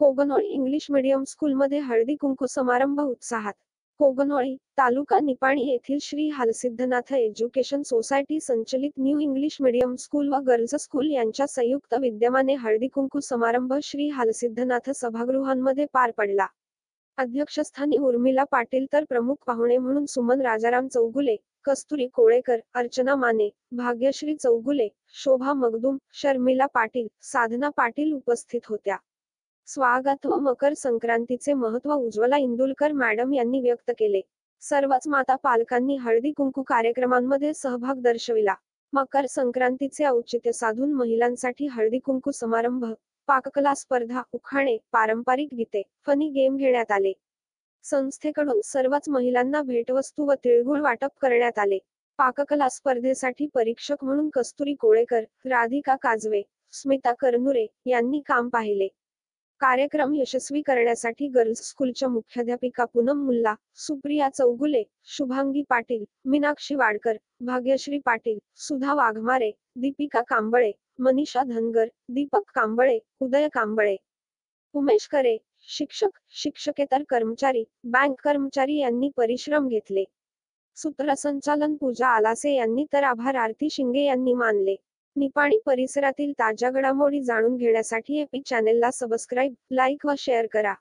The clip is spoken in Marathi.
कोगनोळी इंग्लिश मीडियम स्कूलमध्ये हळदी कुंकू समारंभ उत्साहात. कोगनोळी तालुका निपाणी येथील श्री हालसिद्धनाथ एज्युकेशन सोसायटी संचलित न्यू इंग्लिश मीडियम स्कूल व गर्ल्स स्कूल यांच्या संयुक्त विद्यमाने हळदी कुंकू समारंभ श्री हालसिद्धनाथ सभागृहांमध्ये पार पडला. अध्यक्षस्थानी उर्मिला पाटील तर प्रमुख पाहुणे म्हणून सुमन राजाराम चौगुले कस्तुरी कोळेकर अर्चना माने भाग्यश्री चौगुले शोभा मगदुम शर्मिला पाटील साधना पाटील उपस्थित होत्या. स्वागत व मकर संक्रांतीचे महत्त्व उज्ज्वला इंदुलकर मॅडम यांनी व्यक्त केले. सर्वच माता पालकांनी हळदी कुंकू कार्यक्रमांमध्ये सहभाग दर्शविला. मकर संक्रांतीचे औचित्य साधून महिलांसाठी हळदी कुंकू समारंभ पाककला स्पर्धा उखाणे पारंपरिक गीते फनी गेम घेण्यात आले. संस्थेकडून सर्वच महिलांना भेटवस्तू व तिळगुळ वाटप करण्यात आले. पाककला स्पर्धेसाठी परीक्षक म्हणून कस्तुरी कोळेकर राधिका काजवे स्मिता करनुरे यांनी काम पाहिले. कार्यक्रम यशस्वी करण्यासाठी गर्ल्स स्कूलच्या मुख्याध्यापिका पूनम मुल्ला सुप्रिया चौगुले शुभांगी पाटील मीनाक्षी वाडकर भाग्यश्री पाटील सुधा वाघमारे दीपिका कांबळे मनीषा धनगर दीपक कांबळे उदय कांबळे. उमेश करे शिक्षक शिक्षकेतर कर्मचारी बँक कर्मचारी यांनी परिश्रम घेतले. सूत्रसंचालन पूजा आलासे यांनी तर आभार आरती शिंगे यांनी मानले. निपाणी परिसरातील ताज्या घडामोडी जाणून घेण्यासाठी एपी चॅनेलला सबस्क्राईब लाईक व शेअर करा.